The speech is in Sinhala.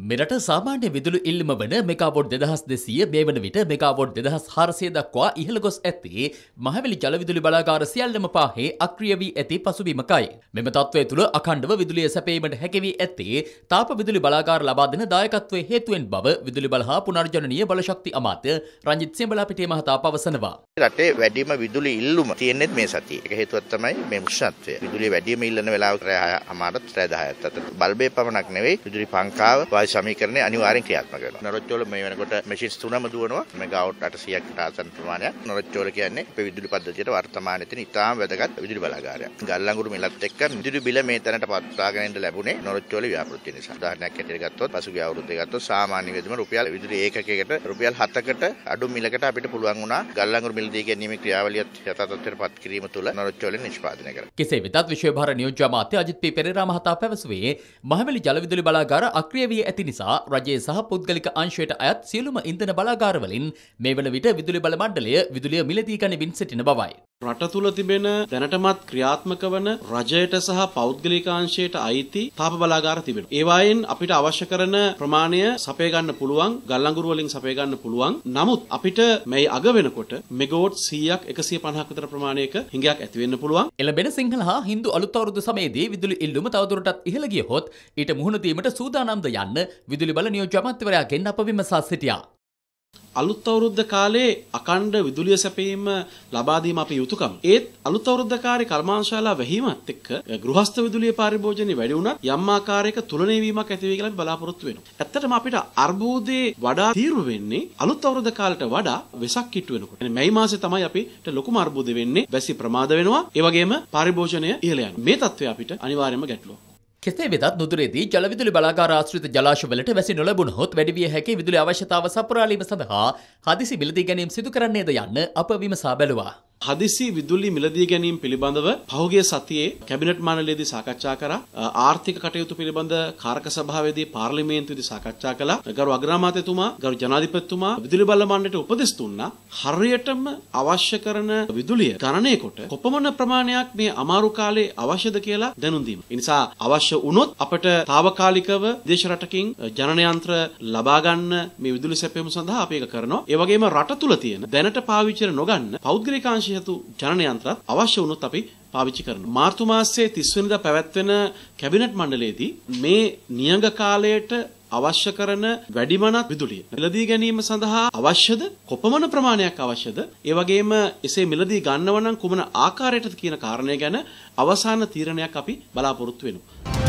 මෙරට සාමාන්‍ය විදුලි ඉල්ලම වන මෙකාවොඩ් දෙදහස් දෙසිය මේ වන විට මෙකාවොඩ් දෙදහස් හාරසය දක්වා ඉහළ ගොස් ඇත්තේ මහවැලි ජලවිදුලි බලාගාර සියල්ලම පාහේ අක්‍රිය වී ඇති පසුබීමකයි. මෙම තත්වය තුළ අකණ්ඩව විදුලිය සැපීමට හැකිවී ඇත්තේ තාප විදුලි බලාගාර ලබා දෙන දායකත්වය හේතුවෙන් බව විදුලි බල හා පුනර්ජනනීය බලශක්ති අමාත්‍ය රංජිත් සියඹලාපිටිය මහතා පවසනවා. රටේ වැඩිම විදුලි ඉල්ලුම තියෙනෙත් මේ සතියේ. ඒක හේතුවක් තමයි මේ උෂ්ණත්වය. විදුලිය වැඩිම ඉල්ලන වෙලාව රෑ 6 අමාරත් රෑ 10ත් අතර. බල්බේ පමණක් නෙවෙයි විදුලි පංකාව වායු සමීකරණය අනිවාර්යෙන් ක්‍රියාත්මක වෙනවා. නොරොච්චෝල මේ වෙනකොට මැෂින්ස් තුනම දුවනවා. මෙගාවොට් 800කට ආසන්න ප්‍රමාණයක්. නොරොච්චෝල කියන්නේ අපේ විදුලි පද්ධතියට වර්තමානයේ තියෙන ඉතාම වැදගත් විදුලි බලාගාරයක්. ගල්ලංගුරු මිලත් එක්ක විදුලි බිල මේ තැනට පත්වාගෙන ඉන්න ලැබුණේ නොරොච්චෝල ව්‍යාපෘතිය නිසා. උදාහරණයක් හැටියට ගත්තොත් පසුගිය අවුරුද්දේ ගත්තොත් සාමාන්‍ය විදුම රුපියල් විදුලි ඒකකයකට රුපියල් 7කට අඩු මිලකට අපිට පුළුවන් වුණා ගල්ලංගුරු මිල දී ගැනීමේ ක්‍රියාවලියත් යථාතත්ත්වයට පත් කිරීම තුළ නොරොච්චෝලෙන් නිෂ්පාදනය කරා. කෙසේ වෙතත් විශ්වභාර නියෝජ්‍ය අමාත්‍ය අජිත් පී පෙරේරා මහතා පැවසුවේ මහවැලි ජලවිදුලි බලාගාර අක්‍රිය වී ඇති නිසා රජයේ සහ පුද්ගලික අංශයට අයත් සියලුම ඉන්ධන බලාගාරවලින් මේ වන විට විදුලි බල මණ්ඩලය විදුලිය මිලදී ගනිමින් සිටින බවයි. රට තුළ තිබෙන දැනටමත් ක්‍රියාත්මක වන රජයට සහ පෞද්ගලිකාංශයට අයිති තාප බලාගාර තිබෙනවා. ඒවායින් අපිට අවශ්‍ය කරන ප්‍රමාණය සපය ගන්න පුළුවන්, ගල්ලංගුරු වලින් සපය ගන්න පුළුවන්. නමුත් අපිට මේ අග වෙනකොට මෙගාවොට් 100ක් 150ක් විතර ප්‍රමාණයක හිඟයක් ඇති වෙන්න පුළුවන්. එළඹෙන සිංහල හා හින්දු අලුත් අවුරුදු සමයේදී විදුලි ඉල්ලුම තවදුරටත් ඉහළ ගියහොත් ඊට මුහුණ දීමට සූදානම්ද යන්න විදුලි බල නියෝජ්‍ය අමාත්‍යවරයාගෙන් අප විමසා සිටියා. අලුත් අවුරුද්ද කාලේ අකණ්ඩ විදුලිය සැපීම ලබා දීම අපේ යුතුයකම. ඒත් අලුත් අවුරුද්දකාරී කර්මාන්තශාලා වැහිමත් එක්ක ගෘහස්ත විදුලිය පරිභෝජනය වැඩි වුණත් යම් ආකාරයක තුලනය වීමක් ඇති වෙයි කියලා අපි බලාපොරොත්තු වෙනවා. ඇත්තටම අපිට අර්බුදේ වඩා තීව්‍ර වෙන්නේ අලුත් අවුරුද්ද කාලයට වඩා වෙසක් කිට්ටු වෙනකොට. මේ මාසේ තමයි අපිට ලොකුම අර්බුද වෙන්නේ. වැසි ප්‍රමාද වෙනවා. ඒ වගේම පරිභෝජනය ඉහළ යනවා. මේ තත්ත්වය අපිට අනිවාර්යයෙන්ම ගැටලුවක්. කෙසේ වෙතත් නුදුරේදී ජලවිදුලි බලාගාර ආශ්‍රිත ජලාශවලට වැසි නොලැබුණහොත් වැඩිවිය හැකි විදුලි අවශ්‍යතාව සපුරාලීම සඳහා හදිසි මිලදී ගැනීම සිදු කරන්නේද යන්න අප විමසා බැලුවා. හදිසි විදුලි මිලදී ගැනීම පිළිබඳව පහුගිය සතියේ කැබිනට් මණ්ඩලයේදී සාකච්ඡා කරා ආර්ථික කටයුතු පිළිබඳ කාරක සභාවේදී පාර්ලිමේන්තුවේදී සාකච්ඡා කළා ගරු අග්‍රාමාත්‍යතුමා ගරු ජනාධිපතිතුමා විදුලි බල මණ්ඩලයට උපදෙස් දුන්නා හරියටම අවශ්‍ය කරන විදුලිය ගණනය කොට කොපමණ ප්‍රමාණයක් මේ අමාරු කාලේ අවශ්‍යද කියලා දැනුම් දීම. ඒ නිසා අවශ්‍ය වුණොත් අපට తాවකාලිකව දේශ රටකින් ජනනයන්ත්‍ර ලබා ගන්න මේ විදුලි සැපයීම සඳහා අපි ඒක කරනවා. ඒ වගේම රට තුල තියෙන දැනට පාවිච්චි නොගන්න පෞද්ගලිකාංශ හේතු ජනනයන්ත්‍රත් අවශ්‍ය වුණොත් අපි පාවිච්චි කරනවා. මාර්තු මාසයේ 30 වෙනිදා පැවැත්වෙන කැබිනට් මණ්ඩලයේදී මේ නියඟ කාලයට අවශ්‍ය කරන වැඩිමනත් විදුලිය. මිලදී ගැනීම සඳහා අවශ්‍යද? කොපමණ ප්‍රමාණයක් අවශ්‍යද? ඒ වගේම එසේ මිලදී ගන්නව නම් කුමන ආකාරයටද කියන කාරණය ගැන අවසාන තීරණයක් අපි බලාපොරොත්තු වෙනවා.